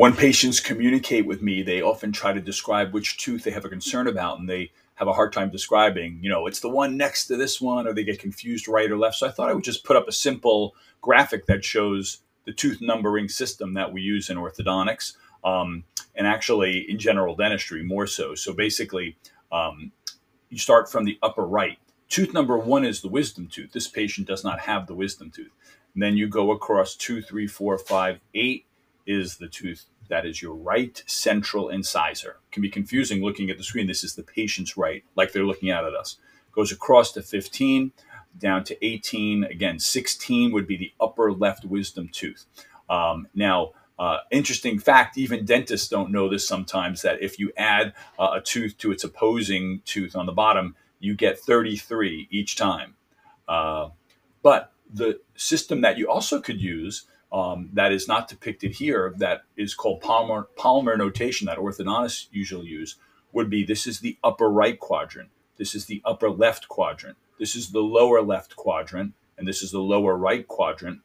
when patients communicate with me, they often try to describe which tooth they have a concern about, and they have a hard time describing, you know, it's the one next to this one, or they get confused right or left. So I thought I would just put up a simple graphic that shows the tooth numbering system that we use in orthodontics, um, and actually in general dentistry more so. So basically, um, you start from the upper right. Tooth number one is the wisdom tooth. This patient does not have the wisdom tooth. And then you go across two, three, four, five, eight is the tooth that is your right central incisor. It can be confusing looking at the screen. This is the patient's right, like they're looking out at us. Goes across to 15, down to 18. Again, 16 would be the upper left wisdom tooth. Um, now, uh, interesting fact, even dentists don't know this sometimes, that if you add uh, a tooth to its opposing tooth on the bottom, you get 33 each time. Uh, but the system that you also could use um, that is not depicted here, that is called Palmer, Palmer notation that orthodontists usually use, would be this is the upper right quadrant, this is the upper left quadrant, this is the lower left quadrant, and this is the lower right quadrant.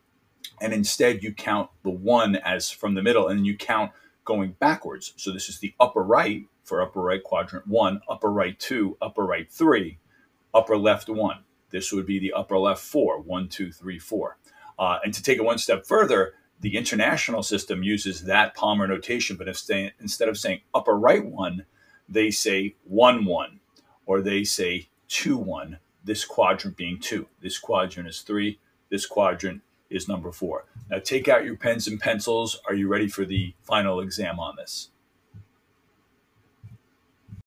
And instead, you count the one as from the middle, and you count going backwards. So this is the upper right for upper right quadrant one, upper right two, upper right three, upper left one. This would be the upper left four, one, two, three, four. Uh, and to take it one step further, the international system uses that Palmer notation, but instead of saying upper right one, they say one one, or they say two one. This quadrant being two. This quadrant is three. This quadrant is number four. Now take out your pens and pencils. Are you ready for the final exam on this?